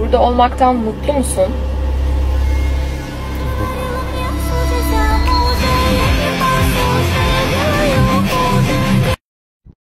Burada olmaktan mutlu musun?